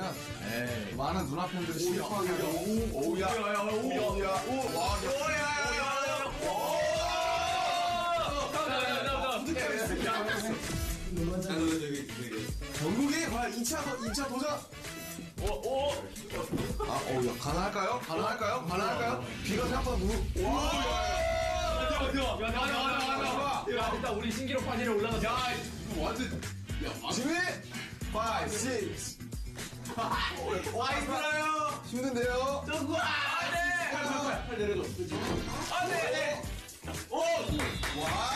에이. 많은 누나 팬들이 오야, 야, 오, 야, 오, 와, 오야, 야, 야, 전국에 과연 2차, 2차 도전! 오, 오. 아, 어, 야, 가능할까요? 가능할까요? 가능할까요? 비가 생각보다 무, 와! 야, 나와, 나와, 나와, 나와. 야, 일단 우리 신기록 판이를 올라갔어. 야, 완전. 지민! 5, 6. 와, 힘들어요. 힘든데요? 정구, 안 돼. 팔, 팔, 팔, 팔 내려줘. 안 돼. 오! 와우!